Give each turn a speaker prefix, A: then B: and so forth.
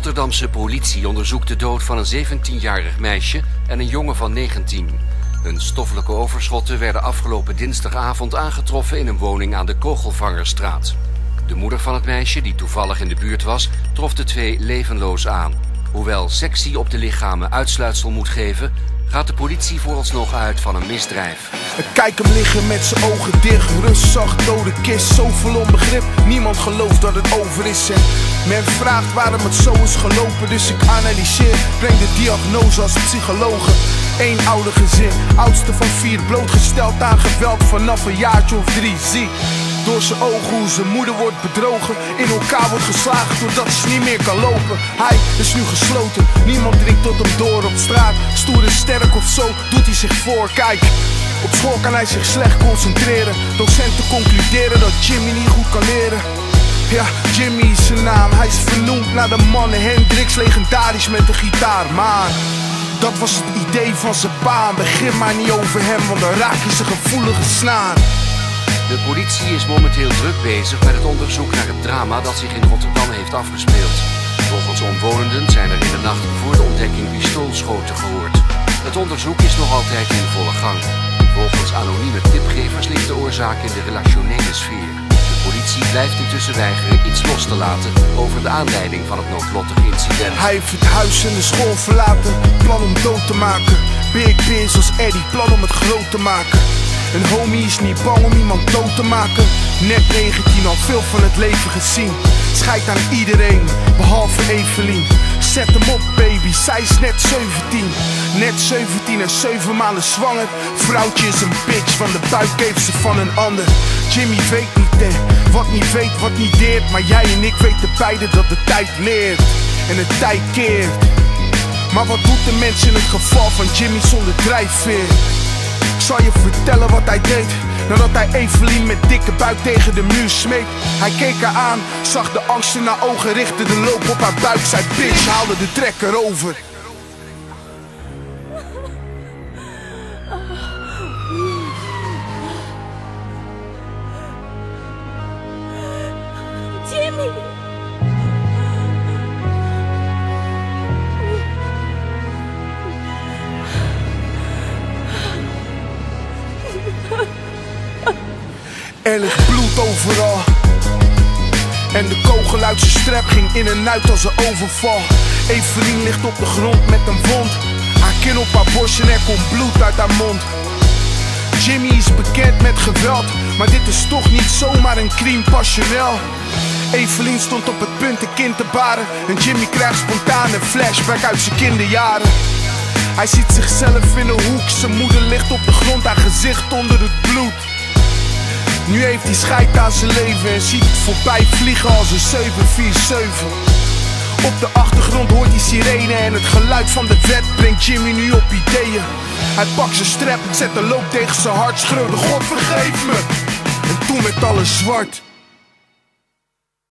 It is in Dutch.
A: Rotterdamse politie onderzoekt de dood van een 17-jarig meisje en een jongen van 19. Hun stoffelijke overschotten werden afgelopen dinsdagavond aangetroffen in een woning aan de Kogelvangerstraat. De moeder van het meisje, die toevallig in de buurt was, trof de twee levenloos aan. Hoewel sectie op de lichamen uitsluitsel moet geven, gaat de politie vooralsnog uit van een misdrijf.
B: Ik kijk hem liggen met zijn ogen dicht, rustzacht, dode kist, zoveel onbegrip. Niemand gelooft dat het over is en men vraagt waarom het zo is gelopen. Dus ik analyseer, breng de diagnose als psychologe. Eén oude gezin, oudste van vier, blootgesteld aan geweld vanaf een jaartje of drie. Zie door zijn ogen hoe zijn moeder wordt bedrogen. In elkaar wordt geslagen doordat ze niet meer kan lopen. Hij is nu gesloten, niemand drinkt tot hem door op straat. Stoer en sterk of zo doet hij zich voor. Kijk, op school kan hij zich slecht concentreren. Docenten concluderen dat Jimmy niet goed kan leren. Ja, Jimmy is zijn naam. Hij is vernoemd naar de mannen Hendrix, legendarisch met de gitaar. Maar dat was het idee van zijn pa. Begin maar niet over hem, want dan raak je zijn gevoelige snaar.
A: De politie is momenteel druk bezig met het onderzoek naar het drama dat zich in Rotterdam heeft afgespeeld. Volgens omwonenden zijn er in de nacht voor de ontdekking pistoolschoten gehoord. Het onderzoek is nog altijd in volle gang. Volgens anonieme tipgevers ligt de oorzaak in de relationele sfeer. De politie blijft intussen weigeren iets los te laten over de aanleiding van het noodlottige incident.
B: Hij heeft het huis en de school verlaten, plan om dood te maken. Big Biz als Eddie, plan om het groot te maken. Een homie is niet bang om iemand dood te maken. Net 19 al veel van het leven gezien. Schijt aan iedereen, behalve Evelien. Zet hem op, baby, zij is net 17. Net 17 en 7 maanden zwanger. Vrouwtje is een bitch, van de buik heeft ze van een ander. Jimmy weet niet, hè, wat niet weet, wat niet deert. Maar jij en ik weten beide dat de tijd leert. En de tijd keert. Maar wat doet de mens in het geval van Jimmy zonder drijfveer? Ik zal je vertellen wat hij deed Nadat hij Evelien met dikke buik tegen de muur smeet. Hij keek haar aan, zag de angst in haar ogen Richtte de loop op haar buik Zei bitch, haalde de trekker over Er ligt bloed overal. En de kogel uit zijn strep ging in en uit als een overval. Evelien ligt op de grond met een wond. Haar kin op haar borst en er komt bloed uit haar mond. Jimmy is bekend met geweld Maar dit is toch niet zomaar een crime passionnel Evelien stond op het punt een kind te baren. En Jimmy krijgt spontaan een flashback uit zijn kinderjaren. Hij ziet zichzelf in een hoek Zijn moeder ligt op de grond, haar gezicht onder het bloed nu heeft hij scheid aan zijn leven en ziet het voorbij vliegen als een 747. Op de achtergrond hoort hij sirene en het geluid van de wet brengt Jimmy nu op ideeën. Hij pakt zijn strap, zet de loop tegen zijn hart, schreeuwde God vergeef me. En toen met alles zwart.